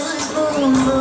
was born.